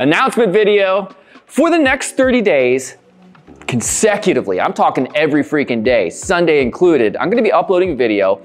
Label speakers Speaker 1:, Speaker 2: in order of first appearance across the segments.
Speaker 1: announcement video. For the next 30 days, consecutively, I'm talking every freaking day, Sunday included, I'm gonna be uploading a video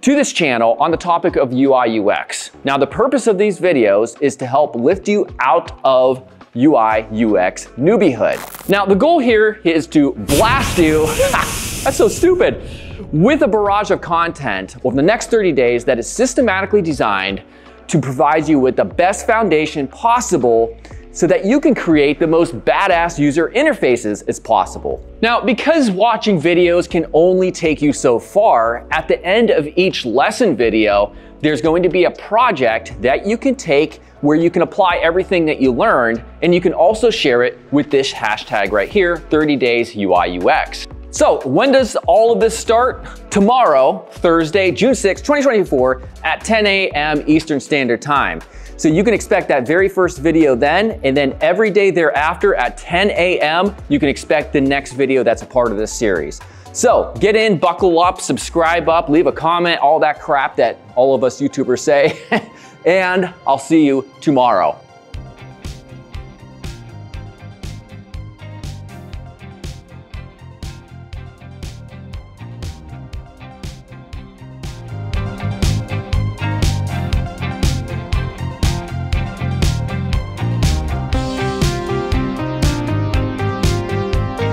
Speaker 1: to this channel on the topic of UI UX. Now, the purpose of these videos is to help lift you out of UI UX newbiehood. Now, the goal here is to blast you, that's so stupid, with a barrage of content over the next 30 days that is systematically designed to provide you with the best foundation possible so that you can create the most badass user interfaces as possible. Now, because watching videos can only take you so far, at the end of each lesson video, there's going to be a project that you can take where you can apply everything that you learned and you can also share it with this hashtag right here, 30 days UI UX. So when does all of this start? Tomorrow, Thursday, June 6, 2024 at 10 a.m. Eastern Standard Time. So you can expect that very first video then, and then every day thereafter at 10 a.m., you can expect the next video that's a part of this series. So get in, buckle up, subscribe up, leave a comment, all that crap that all of us YouTubers say, and I'll see you tomorrow.